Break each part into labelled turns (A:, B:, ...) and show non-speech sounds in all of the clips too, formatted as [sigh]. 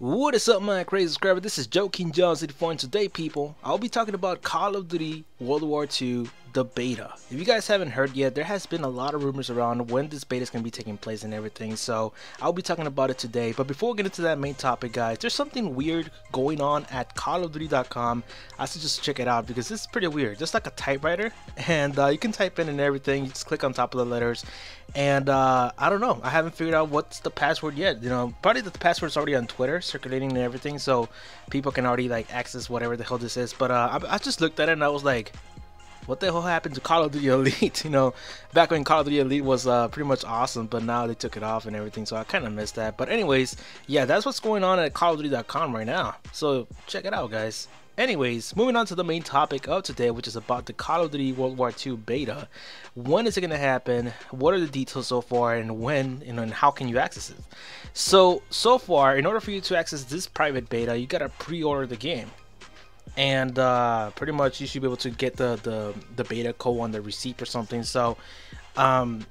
A: What is up my crazy subscriber, this is Joe King Giant 74 and today people, I'll be talking about Call of Duty World War II the beta. If you guys haven't heard yet, there has been a lot of rumors around when this beta is going to be taking place and everything, so I'll be talking about it today. But before we get into that main topic guys, there's something weird going on at callofduty.com. I suggest check it out because it's pretty weird. Just like a typewriter, [laughs] and uh, you can type in and everything, you just click on top of the letters, and uh, I don't know, I haven't figured out what's the password yet. You know, probably the password's already on Twitter circulating and everything, so people can already like access whatever the hell this is. But uh, I, I just looked at it and I was like, what the hell happened to Call of Duty [laughs] Elite? you know, back when Call of Duty Elite was uh, pretty much awesome, but now they took it off and everything, so I kind of missed that. But anyways, yeah, that's what's going on at CallOfDuty.com right now. So check it out, guys. Anyways, moving on to the main topic of today, which is about the Call of Duty World War II beta. When is it going to happen? What are the details so far, and when, and how can you access it? So, so far, in order for you to access this private beta, you got to pre-order the game and uh, pretty much you should be able to get the, the, the beta code on the receipt or something. So um,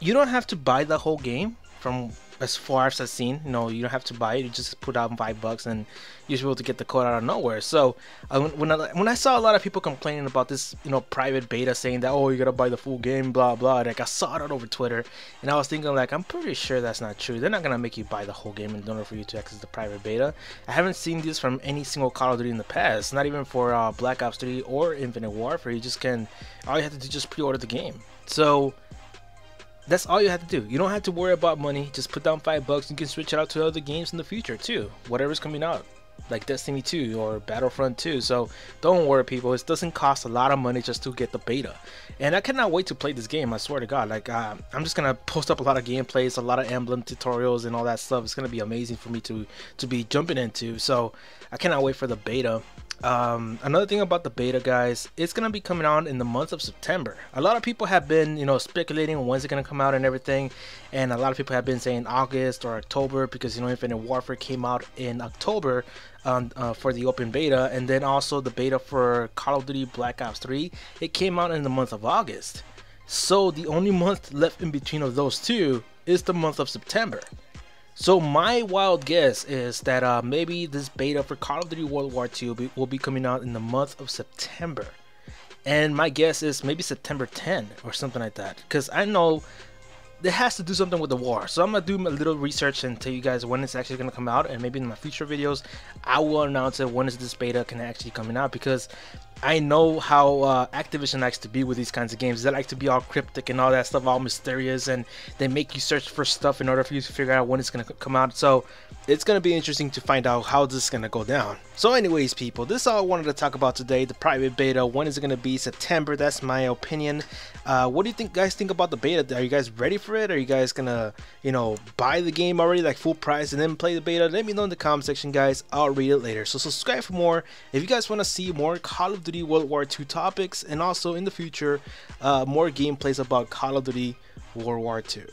A: you don't have to buy the whole game from as far as I've seen, you know, you don't have to buy it. You just put out five bucks, and you're able to get the code out of nowhere. So uh, when I, when I saw a lot of people complaining about this, you know, private beta, saying that oh, you gotta buy the full game, blah blah. Like I saw it over Twitter, and I was thinking like, I'm pretty sure that's not true. They're not gonna make you buy the whole game in order for you to access the private beta. I haven't seen this from any single Call of Duty in the past. Not even for uh, Black Ops 3 or Infinite Warfare. You just can all you have to do is just pre-order the game. So that's all you have to do. You don't have to worry about money. Just put down five bucks. You can switch it out to other games in the future too. Whatever's coming out, like Destiny 2 or Battlefront 2. So don't worry, people. It doesn't cost a lot of money just to get the beta. And I cannot wait to play this game. I swear to God. Like uh, I'm just gonna post up a lot of gameplays, a lot of emblem tutorials, and all that stuff. It's gonna be amazing for me to to be jumping into. So I cannot wait for the beta. Um, another thing about the beta, guys, it's gonna be coming out in the month of September. A lot of people have been, you know, speculating when's it gonna come out and everything, and a lot of people have been saying August or October because you know Infinite Warfare came out in October um, uh, for the open beta, and then also the beta for Call of Duty Black Ops 3. It came out in the month of August. So the only month left in between of those two is the month of September. So my wild guess is that uh, maybe this beta for Call of Duty World War II will be, will be coming out in the month of September. And my guess is maybe September 10 or something like that. Because I know it has to do something with the war. So I'm gonna do a little research and tell you guys when it's actually gonna come out, and maybe in my future videos, I will announce it when is this beta can actually coming out because I know how uh, Activision likes to be with these kinds of games. They like to be all cryptic and all that stuff, all mysterious, and they make you search for stuff in order for you to figure out when it's gonna come out. So it's gonna be interesting to find out how this is gonna go down. So, anyways, people, this is all I wanted to talk about today. The private beta. When is it gonna be? September. That's my opinion. Uh, what do you think, guys? Think about the beta? Are you guys ready for it? Are you guys gonna, you know, buy the game already, like full price, and then play the beta? Let me know in the comment section, guys. I'll read it later. So subscribe for more. If you guys want to see more Call of Duty World War II topics, and also in the future, uh, more gameplays about Call of Duty World War II.